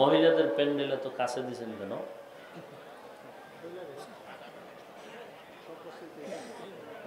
মহিলাদের প্যান্ডেলে তো কাছে দিছেন কেন?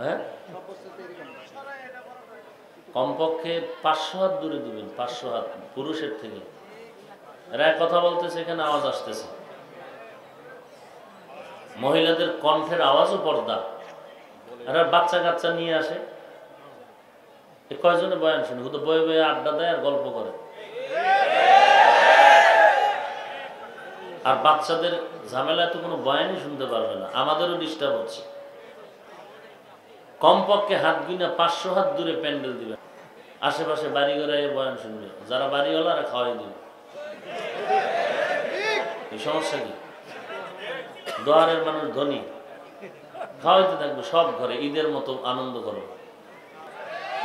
হ্যাঁ? কমপক্ষে পাঁচশো হাত দূরে দিবেন, পাঁচশো হাত, পুরুষের থেকে। এরা কথা বলতেছে, এখানে আওয়াজ আসতেছে। মহিলাদের কণ্ঠের আওয়াজও পর্দা। এরা বাচ্চা কাচ্চা নিয়ে আসে। কয়জনে বয়ান শুনে? শুধু বয়ে বয়ে আড্ডা দেয় আর গল্প করে। আর বাচ্চাদের ঝামেলায় তো কোনো বয়ানই শুনতে পারবে না। আমাদেরও ডিস্টার্ব হচ্ছে। কমপক্ষে হাত গুনা পাঁচশো হাত দূরে প্যান্ডেল দিবে। আশেপাশে বাড়ি ঘরে বয়ান শুনবে। যারা বাড়িওয়ালারা খাওয়াই দিবে। এই সমস্যা কি? দোয়ারের মানুষ ধনী। খাওয়াইতে থাকবে সব ঘরে। ঈদের মতো আনন্দ করো।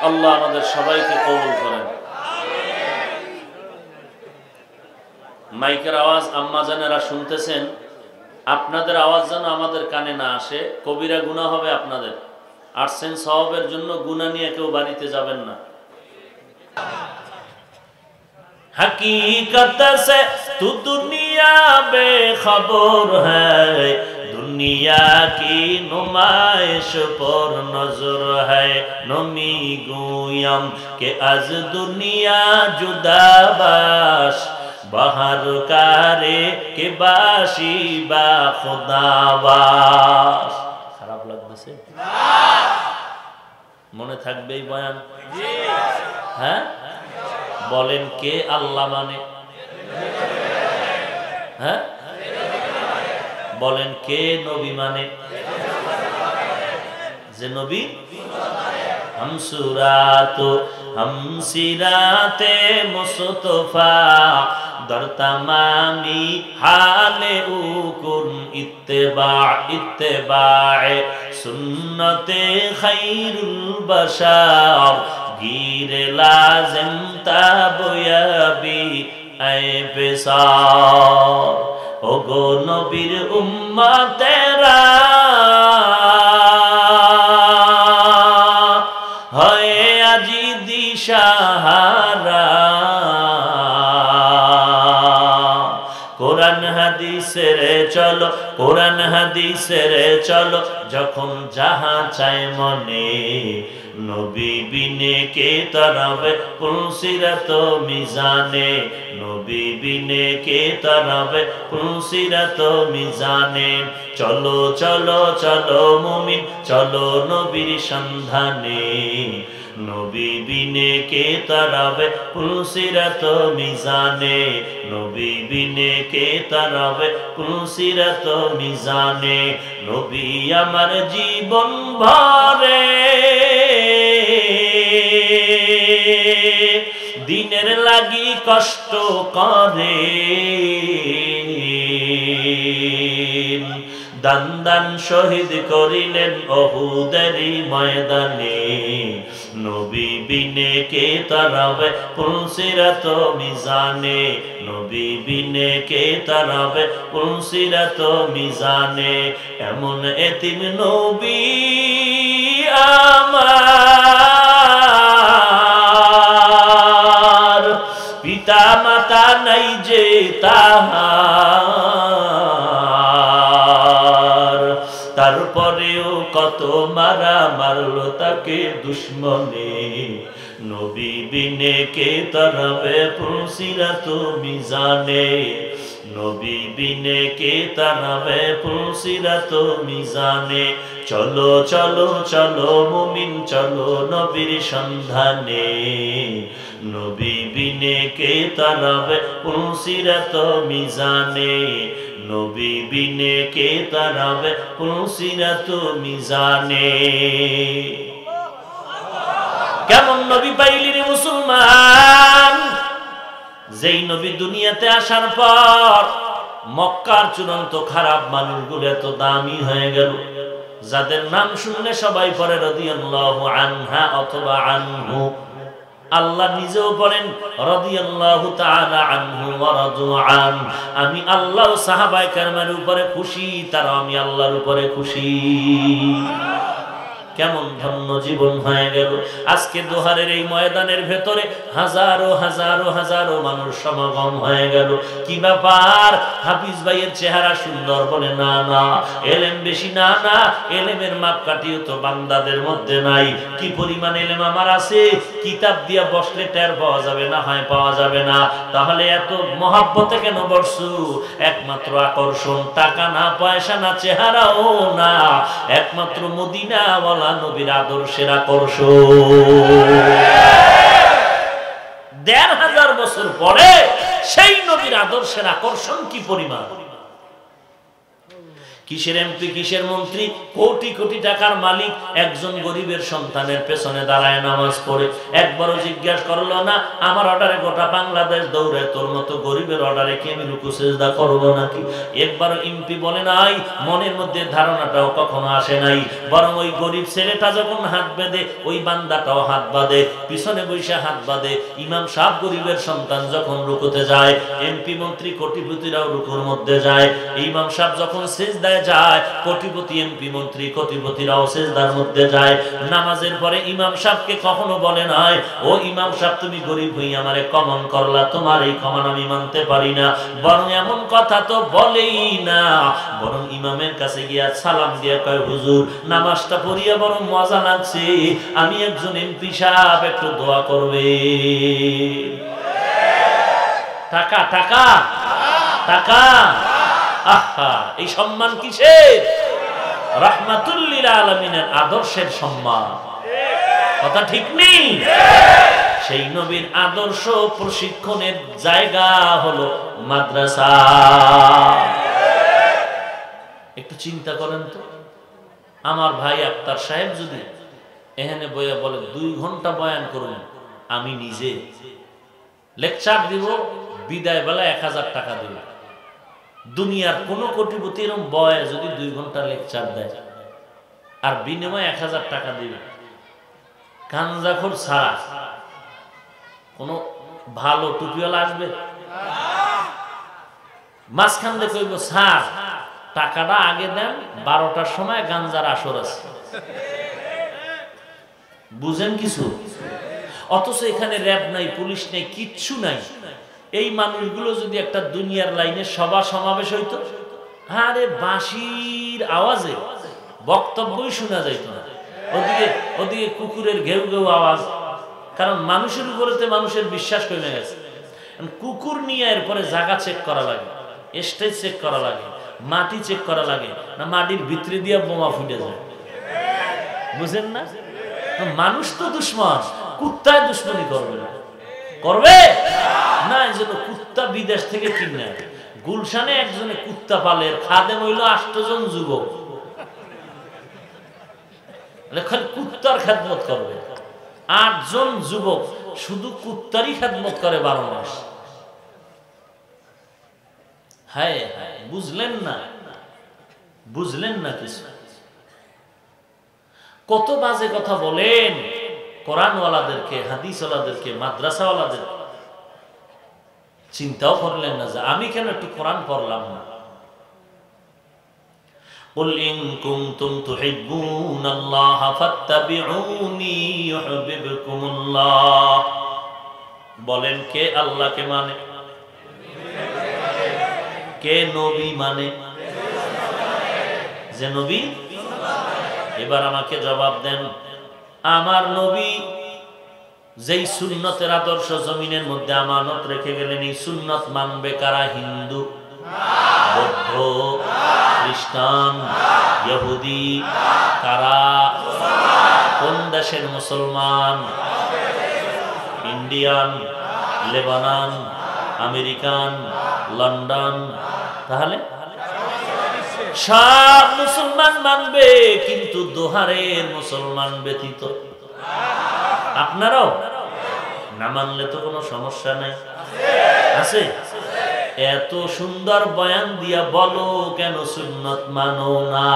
আল্লাহ আমাদের সবাইকে কবুল করেন। মাইকের আওয়াজ আম্মা জানেরা শুনতেছেন, আপনাদের আওয়াজ যেন আমাদের কানে না আসে, কবিরা গুণা হবে আপনাদের। আর্সেন সবের জন্য গুণা নিয়ে কেউ বাড়িতে যাবেন না। হকীকত সে তু দুনিয়া বে খবর হ্যায়, দুনিয়া কি নুমাইশ পর নজর হ্যায়। নমি গুয়াম কে আজ দুনিয়া জুদাবাস বাস বাহার কারে কে বাসি বা খোদাবাস। খারাপ লাগতেছে? মনে থাকবে এই বয়ান? হ্যাঁ? বলেন কে আল্লাহ মানে? হ্যাঁ? বলেন কে নবী মানে? যে নবী? হামসুরাত হামসিরাতে মুসতফা در تمامی حال او کن اتباع اتباع سنت خیر البشار گیر لازم تاب یابی اے پسار ও গো নবীর উম্মাতে চলো, কোরআন হাদিসের চলো, যখন যাহা চায় মনে। নবী বিনে কে তরবে পুলসিরত মিজানে। নবী বিনে কে তরবে পুলসিরত মিজানে। চলো চলো চলো মুমিন, চলো নবীর সন্ধানে। নবী বিনে কে তরবে, পুলসিরত মিজানে। নবী বিনে কে তরবে, পুলসিরত মিজানে। নবী আমার জীবন ভরে। দিনের লাগি কষ্ট করে। দান দান শহীদ করিলেন অহুদেরই ময়দানে। নবী বিনে কে তারাবে পুলসিরাত মিজানে। নবী বিনে কে তারাবে পুলসিরাত মিজানে। এমন এতিম নবী আমার। পিতা মাতা নাই যে তাহার। তারপরেও কত মারা মারলো তাকে দুশ্মনে। নবী বিনে কে তারাবে তরবে পুলসিরাত মিজানে নবী বিনে কে তারাবে পুলসিরাত মিজানে চলো চলো চলো মুমিন, চলো নবীর সন্ধানে। নবী বিনে কে তারাবে পুলসিরাত মিজানে নবী বিনে কে তারাবে পুলসিরাত মিজানে? কেমন নবী পাইলি রে মুসলমান? যেই নবী দুনিয়াতে আসার পর মক্কার চূড়ান্ত খারাপ মানুষগুলো এত দামি হয়ে গেল। যাদের নাম শুনলে সবাই পরে রদিয়াল্লাহু আনহা অথবা আনহু। আল্লাহ নিজেও বলেন আমি আল্লাহ সাহাবাই কেরামের উপরে খুশি তারা আমি আল্লাহর উপরে খুশি। কেমন ধন্য জীবন হয়ে গেল। আজকে দোহারের এই ময়দানের ভেতরে হাজারো হাজারো হাজারো মানুষ সমাগম হয়ে গেল। কি ব্যাপার? হাফিজ ভাইয়ের চেহারা সুন্দর বলে, না না, এলেম বেশি, না না, এলেমের মাপ কাটিও তো বান্দাদের মধ্যে নাই। কি পরিমাণ এলেম আমার আছে? কিতাব দিয়া বসলে টের পাওয়া যাবে না, হয় পাওয়া যাবে না। তাহলে এত মহাব্বতে কেন বসু একমাত্র আকর্ষণ, টাকা না, পয়সা না, চেহারাও না। একমাত্র মদিনাওয়ালা নবীর আদর্শের আকর্ষ দেড় হাজার বছর পরে সেই নবীর আদর্শের আকর্ষণ কি পরিমাণ? কিসের এমপি, কিসের মন্ত্রী? কোটি কোটি টাকার মালিক একজন গরিবের সন্তানের পেছনে দাঁড়ায় নামাজ পড়ে। একবারও জিজ্ঞাসা করল না, আমার অর্ডারে গোটা বাংলাদেশ দৌড়ে, তোর মতো গরিবের অর্ডারে কি আমি রুকু সেজদা করব নাকি? একবারও এমপি বলে নাই, মনের মধ্যে ধারণাটাও কখনো আসে নাই। বরং ওই গরিব ছেলেটা যখন হাত বেঁধে, ওই বান্দাটাও হাত বাঁধে, পিছনে বৈশা হাত বাঁধে। ইমাম সাহ গরিবের সন্তান যখন রুকুতে যায়, এমপি মন্ত্রী কোটিপতিরাও রুকুর মধ্যে যায়। ইমাম সাহ যখন সেজদায় যায়, কোটিপতি এমপি মন্ত্রী, কোটিপতিরাও সেজদার মধ্যে যায়। নামাজের পরে ইমাম সাহেবকে কখনো বলে নাই, ও ইমাম সাহেব, তুমি গরিব হই, আমারে কমন করলা, তোমার এই কমান আমি মানতে পারি না। বরং এমন কথা তো বলেই না, বরং ইমামের কাছে গিয়া সালাম দিয়ে কয়, হুজুর, নামাজটা পড়িয়া বরং মজা লাগছে, আমি একজন এমপি সাহেব, একটু দোয়া করবে। টাকা টাকা টাকা। এই সম্মান কিসের? রহমাতুল্লিল আলমিনের আদর্শের সম্মান। কথা ঠিক নেই? সেই নবীর আদর্শ প্রশিক্ষণের জায়গা হলো মাদ্রাসা। একটু চিন্তা করেন তো। আমার ভাই আক্তার সাহেব যদি এখানে বইয়া বলে, দুই ঘণ্টা বয়ান করুন, আমি নিজে লেকচার দিব বিদায় বেলা এক হাজার টাকা দিব। দুনিয়ার কোন কোটিপতি এরকম বয় যদি দুই ঘণ্টা লেকচার দেয়। আর বিনিময়ে এক হাজার টাকা দিবে। কাঞ্জাখোর ছাড়া কোন ভালো টুপিওয়ালা আসবে? মাঝখান দিয়ে কইব, স্যার, টাকাটা আগে দেন, বারোটার সময় গাঞ্জার আসর আছে। বুঝেন কিছু? অথচ এখানে র্যাব নাই, পুলিশ নাই, কিচ্ছু নাই। এই মানুষগুলো যদি একটা দুনিয়ার লাইনে সভা সমাবেশ হইতো, আরে বাঁশির আওয়াজে বক্তব্যই শোনা যাইত না। ওদিকে ওদিকে কুকুরের ঘেউ ঘেউ আওয়াজ, কারণ মানুষের উপরেতে মানুষের বিশ্বাস কমে গেছে। কুকুর নিয়ে এরপরে জায়গা চেক করা লাগে স্টেজ চেক করা লাগে, মাটি চেক করা লাগে, না মাটির ভিতরে দিয়ে বোমা ফুটে যায়। বুঝেন না? মানুষ তো দুশ্মন, কুত্তায় দুশ্মনী করবে না। করবে? কুত্তা বিদেশ থেকে কিনে গুলশানে একজনে কুত্তা পালে খাদে হইল আষ্টজন যুবক। খালি কুত্তার খেদমত করবে। আটজন যুবক শুধু কুত্তারই খেদমত করে বারো মাস। হ্যাঁ হ্যাঁ বুঝলেন না? বুঝলেন না কিছু? কত বাজে কথা বলেন। কোরআনওয়ালাদেরকে, হাদিসওয়ালাদেরকে মাদ্রাসাওয়ালাদের চিন্তাও করলেন না যে আমি কেন একটু কোরআন পড়লাম না قل إن كنتم تحبون الله فاتبعوني يحببكم الله বলেন কে আল্লাহকে মানে কে নবী মানে যে নবী এবার আমাকে জবাব দেন আমার নবী যেই সুন্নতের আদর্শ জমিনের মধ্যে আমানত রেখে গেলেন, এই সুন্নত মানবে কারা? হিন্দু, বৌদ্ধ, খ্রিস্টান, ইহুদি, কারা? কোন দেশের মুসলমান? Indian, Lebanon, American, London. তাহলে? সব মুসলমান মানবে, কিন্তু দোহারের মুসলমান ব্যতীত আপনারাও? না মানলে তো কোনো সমস্যা নাই। আছে? এত সুন্দর বয়ান দিয়া বলো কেন সুন্নত মানো না?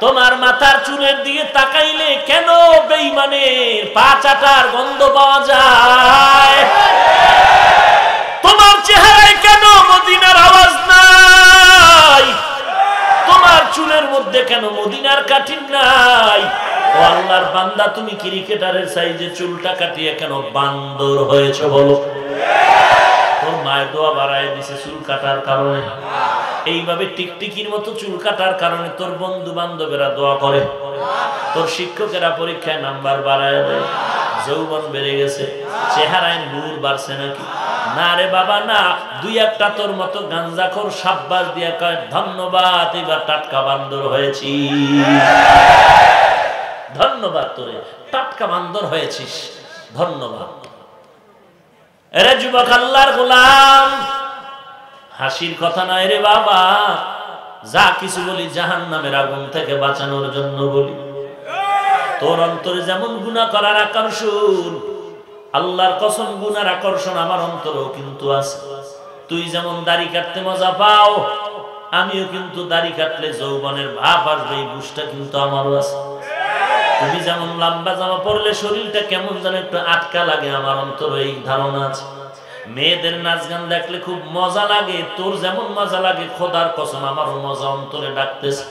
তোমার মাথার চুলের দিকে তাকাইলে কেন বেইমানের পা চাটার গন্ধ পাওয়া যায়? বান্দা, তুমি ক্রিকেটারের সাইজে চুলটা কাটিয়ে কেন বান্দর হয়েছে বলো? তোর মায়ের দোয়া বাড়ায় দিছে চুল কাটার কারণে। এইভাবে টিকটিকির মতো চুল কাটার কারণে তোর বন্ধু বান্ধবেরা দোয়া করে। তোর শিক্ষকেরা পরীক্ষায় নাম্বার বাড়ায় দেয়। যৌবন বেড়ে গেছে। চেহারায় নূর বাড়ছে নাকি? না রে বাবা, না। দুই একটা তোর মতো গাঞ্জাখোর সাব্বাস দিয়া কয়, ধন্যবাদ, এবার টাটকা বান্দর হয়েছি। ধন্যবাদ তোরে, টাটকা বান্দর হয়েছিস, ধন্যবাদ। এরে যুবক আল্লাহর গোলাম, হাসির কথা নয় রে বাবা, যা কিছু বলি জাহান নামের আগুন থেকে বাঁচানোর জন্য বলি। তোর অন্তরে যেমন গুণা করার আকর্ষণ, আল্লাহর কসম গুনার আকর্ষণ আমার অন্তরেও কিন্তু আছে। তুই যেমন দাড়ি কাটতে মজা পাও, আমিও কিন্তু দাড়ি কাটলে যৌবনের ভাব আসবে, এই বুঝটা কিন্তু আমারও আছে। তুমি যেমন লম্বা জামা পরলে শরীরটা কেমন যেন একটু আটকা লাগে, আমার অন্তরে এই ধারণা আছে। মেয়েদের নাচ গান দেখলে খুব মজা লাগে, তোর যেমন মজা লাগে, খোদার কসম আমার মজা অন্তরে ডাকতেছে।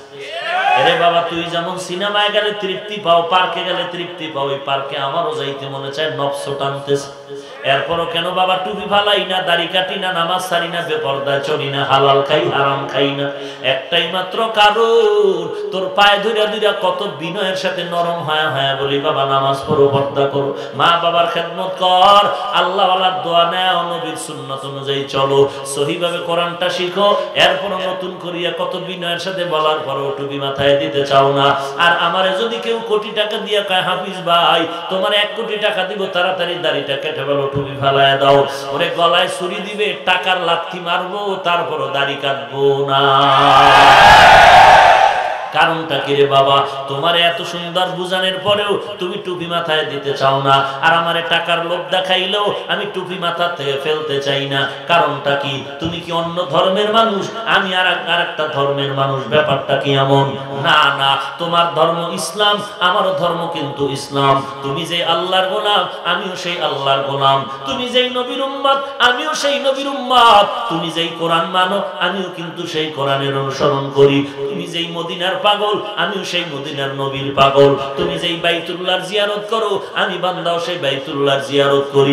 আরে বাবা, তুই যেমন সিনেমায় গেলে তৃপ্তি পাও, পার্কে গেলে তৃপ্তি পাও, ওই পার্কে আমারও যাইতে মনে চায় নবস টানতেছে এরপরও কেন বাবা টুপি ফালাই না, দাড়ি কাটি না, নামাজ সারি না বেপর্দায় চলি না, হালাল খাই, হারাম খাই না? একটাই মাত্র কারণ, তোর পায়ে ধরে ধরে কত বিনয়ের সাথে নরম হয়া হয়া বলি, বাবা, নামাজ পড়ো, পর্দা করো। মা বাবার খেদমত কর। আল্লাহ আল্লাহর দোয়া নেয় নবীর সুন্নত অনুযায়ী চলো। সহিভাবে কোরআনটা শিখো। এরপরও নতুন করিয়া কত বিনয়ের সাথে বলার পরও টুপি মাথায় দিতে চাও না। আর আমারে যদি কেউ কোটি টাকা দিয়া কয়, হাফিজ ভাই, তোমার এক কোটি টাকা দিব, তাড়াতাড়ি দাড়িটা কেটে বলো টুপি ফেলায় দাও। ওরে গলায় ছুরি দিবে, টাকার লাথি মারবো, তারপরও দাড়ি কাটবো না। কারণটা কি রে বাবা? তোমার এত সুন্দর বুঝানোর পরেও তুমি টুপি মাথায় দিতে চাও না। আর আমারে টাকার লোভ দেখাইলেও আমি টুপি মাথা থেকে ফেলতে চাই না। কারণটা কি? তুমি কি অন্য ধর্মের মানুষ? আমি আর আর একটা ধর্মের মানুষ। ব্যাপারটা কি এমন? না না। তোমার ধর্ম ইসলাম, আমারও ধর্ম কিন্তু ইসলাম। তুমি যে আল্লাহর গোলাম, আমিও সেই আল্লাহর গোলাম। তুমি যেই নবীর উম্মত, আমিও সেই নবীর উম্মত। তুমি যেই কোরআন মানো, আমিও কিন্তু সেই কোরআনের অনুসরণ করি। তুমি যেই মদিনার পাগল, আমিও সেই মদিনার নবীর পাগল। তুমি যেই বাইতুল্লাহর জিয়ারত করো, আমি বান্দাও সেই বাইতুল্লাহর জিয়ারত করি।